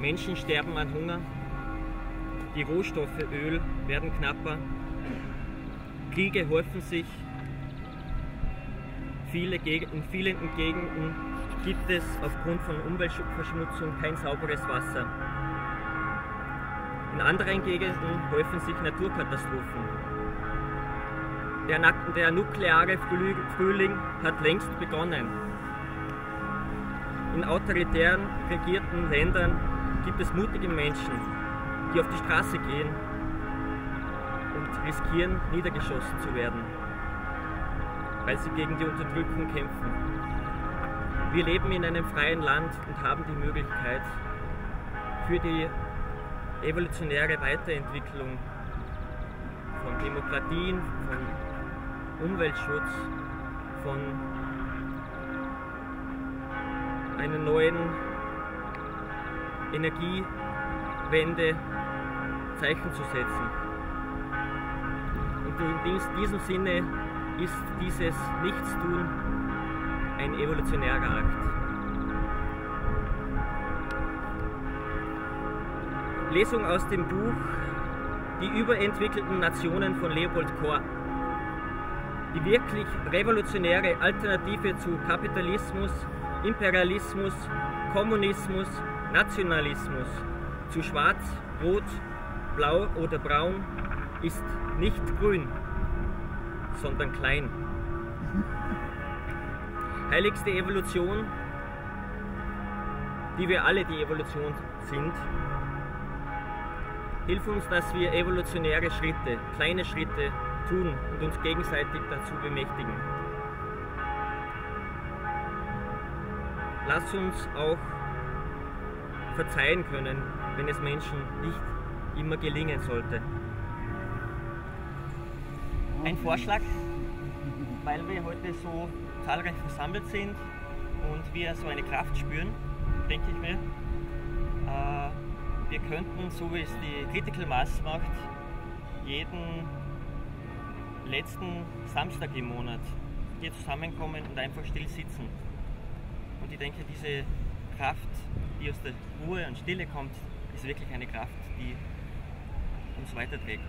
Menschen sterben an Hunger, die Rohstoffe Öl werden knapper, Kriege häufen sich, viele in vielen Gegenden gibt es aufgrund von Umweltverschmutzung kein sauberes Wasser. In anderen Gegenden häufen sich Naturkatastrophen. Der, der nukleare Frühling hat längst begonnen. In autoritären regierten Ländern gibt es mutige Menschen, die auf die Straße gehen und riskieren, niedergeschossen zu werden, weil sie gegen die Unterdrückung kämpfen. Wir leben in einem freien Land und haben die Möglichkeit, für die evolutionäre Weiterentwicklung von Demokratien, von Umweltschutz, von einer neuen Energiewende Zeichen zu setzen. Und in diesem Sinne ist dieses Nichtstun ein evolutionärer Akt. Lesung aus dem Buch Die überentwickelten Nationen von Leopold Kohr. Die wirklich revolutionäre Alternative zu Kapitalismus, Imperialismus, Kommunismus, Nationalismus, zu Schwarz, Rot, Blau oder Braun ist nicht grün, sondern klein. Heiligste Evolution, die wir alle die Evolution sind, hilf uns, dass wir evolutionäre Schritte, kleine Schritte tun und uns gegenseitig dazu bemächtigen. Lass uns auch verzeihen können, wenn es Menschen nicht immer gelingen sollte. Ein Vorschlag, weil wir heute so zahlreich versammelt sind und wir so eine Kraft spüren, denke ich mir, äh, wir könnten, so wie es die Critical Mass macht, jeden letzten Samstag im Monat hier zusammenkommen und einfach still sitzen. Und ich denke, diese Kraft, die aus der Ruhe und Stille kommt, ist wirklich eine Kraft, die uns weiterträgt.